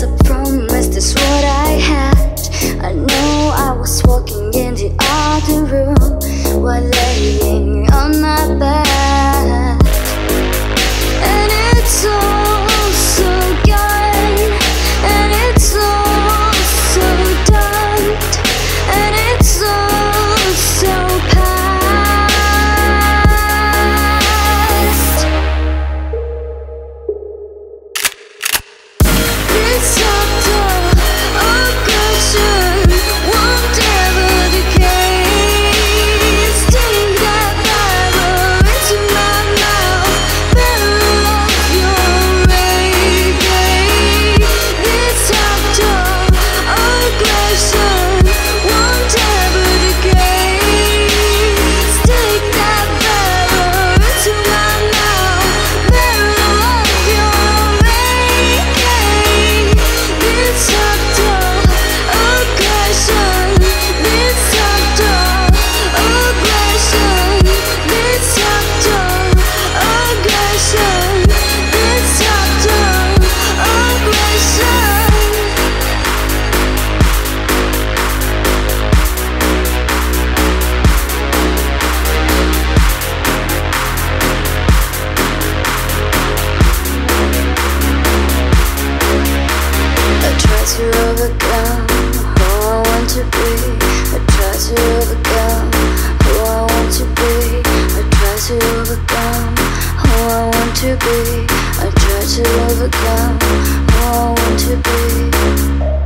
I up this what I had? I know I was walking in the other room while laying on my bed, who I want to be. I try to overcome who I want to be. I try to who I want to be. I try to overcome who I want to be.